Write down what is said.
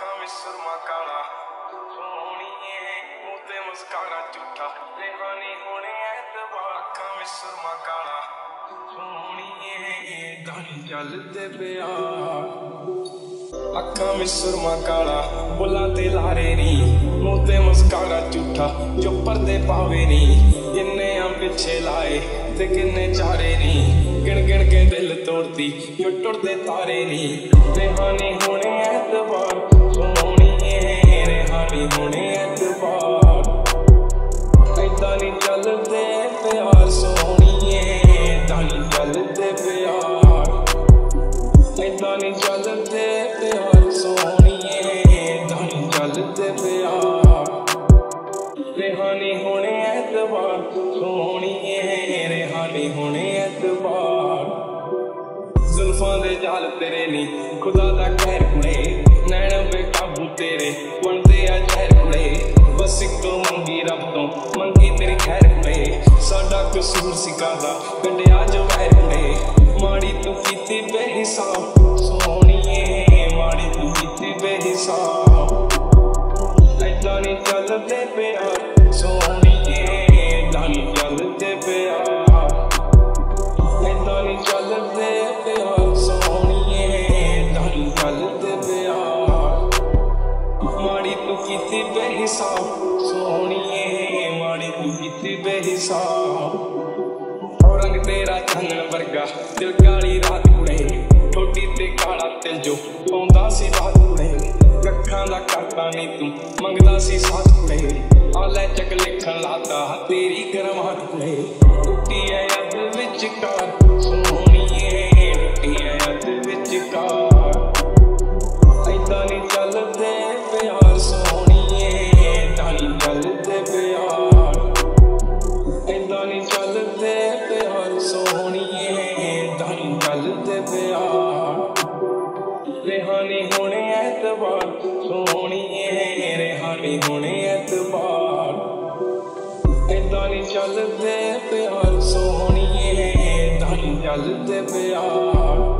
ਅੱਖਾਂ ਵਿੱਚ ਸੁਰਮਾ ਕਾਲਾ। ਸੋਹਣੀਏ ਮੂੰਹ ਤੇ ਮੁਸਕਾਰਾ ਝੂਠਾ। ਰਹਿਾਨੀ ਹੋਣੇ ਐਤਵਾਰ ਅੱਖਾਂ ਵਿੱਚ ਸੁਰਮਾ ਕਾਲਾ। ਸੋਹਣੀਏ ਗਾਣੀ ਚੱਲਦੇ ਪਿਆ। ਅੱਖਾਂ ਵਿੱਚ ਸੁਰਮਾ ਕਾਲਾ, ਬੁੱਲਾਂ ਤੇ ਲਾਰੇ ਨੀ। ਮੂੰਹ ਤੇ ਮੁਸਕਾਰਾ ਝੂਠਾ, ਜੋ ਪਰਦੇ ਪਾਵੇ ਨੀ। ਕਿੰਨੇ ਆ ਪਿੱਛੇ ਲਾਏ ਤੇ ਕਿੰਨੇ ਚਾਰੇ ਨੀ। ਗਿਣ ਗਿਣ ਕੇ ਦਿਲ ਤੋੜਦੀ, ਜੋ ਟੁੱਟਦੇ ਤਾਰੇ ਨੀ। ਰਹਿਾਨੀ ਹੋਣੇ ਐਤਵਾਰ ਸੋਹਣੀਏ ਰਹਿਾਨੀ ਹੋਣੇ ਐਤਵਾਰ ਏਦਾਂ ਨਹੀਂ ਚੱਲਦੇ ਪਿਆਰ, ਸੋਹਣੀਏ, ਏਦਾਂ ਨਹੀਂ ਚੱਲਦੇ ਪਿਆਰ। ਏਦਾਂ ਨਹੀਂ ਚੱਲਦੇ ਪਿਆਰ, ਸੋਹਣੀਏ, ਏਦਾਂ ਨਹੀਂ ਚੱਲਦੇ ਪਿਆਰ। ਰਹਿਾਨੀ ਹੁਣੇ ਐਤਵਾਰ ਸੋਹਣੀਏ ਰਹਿਾਨੀ ਹੁਣੇ ਐਤਵਾਰ ਜ਼ੁਲਫਾਂ ਦੇ ਜਾਲ ਤੇਰੇ ਨੀ, ਖੁਦਾ ਦਾ ਕਹਿਰ ਕੁੜੇ ਕਸੂਰ ਦਾ ਕਾਦਾ ਕੰਡਿਆ ਜੋ ਵੈਰ ਮਾੜੀ ਤੂੰ ਕੀਤੀ ਬੇਹਿਸਾਬ, ਸੋਹਣੀਏ, ਮਾੜੀ ਤੂੰ ਕੀਤੀ ਬੇਹਿਸਾਬ। ਏਦਾਂ ਨਹੀਂ ਚੱਲਦੇ ਪਿਆਰ ਸੋਹਣੀਏ, ਏਦਾਂ ਨਹੀਂ ਚੱਲਦੇ ਪਿਆਰ ਏਦਾਂ ਨਹੀਂ ਚੱਲਦੇ ਪਿਆਰ ਸੋਹਣੀਏ, ਏਦਾਂ ਨਹੀਂ ਚੱਲਦੇ ਪਿਆਰ ਮਾੜੀ ਤੂੰ ਕੀਤੀ ਬੇਹਿਸਾਬ, ਸੋਹਣੀਏ, ਮਾੜੀ ਤੂੰ ਕੀਤੀ ਬੇਹਿਸਾਬ। ਰੰਗ ਤੇਰਾ ਚਾਨਣ ਵਰਗਾ। ਦਿਲ ਕਾਲੀ ਰਾਤ ਕੁੜੇ ਠੋਡੀ ਤੇ ਕਾਲਾ ਤਿਲ ਜੋ ਪਾਉਂਦਾ ਸੀ ਬਾਤ ਕੁੜੇ ਅੱਖਾਂ ਦਾ ਕਰਤਾ ਨਹੀਂ ਤੂੰ। ਮੰਗਦਾ ਸੀ ਸਾਥ ਕੁੜੇ, ਆ ਲੈ ਚੱਕ ਲਿਖਣ ਲਾਤਾ, ਤੇਰੀ ਕਰਮਾਤ ਕੁੜੇ। ਟੁੱਟੀ ਐ ਅੱਧ ਵਿੱਚ ਕਾਰ ਸੋਹਣੀਏ ਟੁੱਟੀ ਐ ਅੱਧ ਵਿੱਚ ਕਾਰ ਏਦਾਂ ਨਹੀਂ ਚੱਲਦੇ ਪਿਆਰ, ਸੋਹਣੀਏ ਏਦਾਂ ਨਹੀਂ ਚੱਲਦੇ ਪਿਆਰ। ਏਦਾਂ ਨਹੀਂ ਚੱਲਦੇ ਸੋਹਣੀਏ ਏਦਾਂ ਨਹੀਂ ਚੱਲਦੇ ਪਿਆਰ ਰਹਿਾਨੀ ਹੋਣੇ ਐਤਵਾਰ, ਸੋਹਣੀਏ ਰਹਿਾਨੀ ਹੋਣੇ ਐਤਵਾਰ। ਏਦਾਂ ਨਹੀਂ ਚੱਲਦੇ ਪਿਆਰ, ਸੋਹਣੀਏ ਏਦਾਂ ਨਹੀਂ ਚੱਲਦੇ ਪਿਆਰ